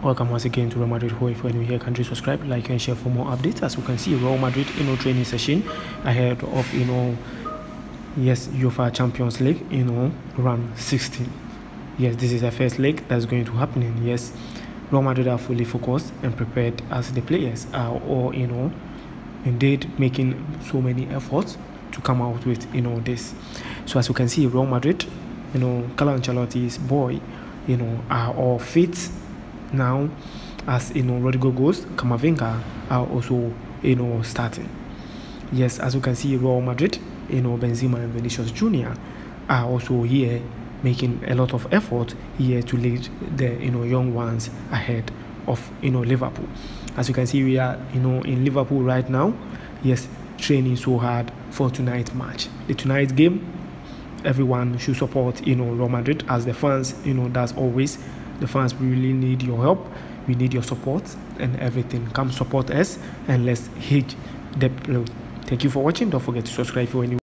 Welcome once again to Real Madrid. Who, if you're new here, country subscribe, like, and share for more updates. As we can see, Real Madrid, you know, training session ahead of you know, yes, UEFA Champions League, you know, round 16. Yes, this is the first leg that's going to happen. And yes, Real Madrid are fully focused and prepared as the players are, all you know, indeed making so many efforts to come out with you know this. So as you can see, Real Madrid, you know, Carlo Ancelotti's boy, you know, are all fit now, as you know, Rodrygo Goes, Camavinga are also you know starting. Yes, as you can see, Real Madrid, you know, Benzema and Vinicius Junior are also here making a lot of effort here to lead the you know young ones ahead of you know Liverpool. As you can see, we are you know in Liverpool right now. Yes, training so hard for tonight's match. The tonight game, everyone should support you know Real Madrid. As the fans you know that's always the fans really need your help. We need your support and everything. Come support us and let's hit the thank you for watching. Don't forget to subscribe for new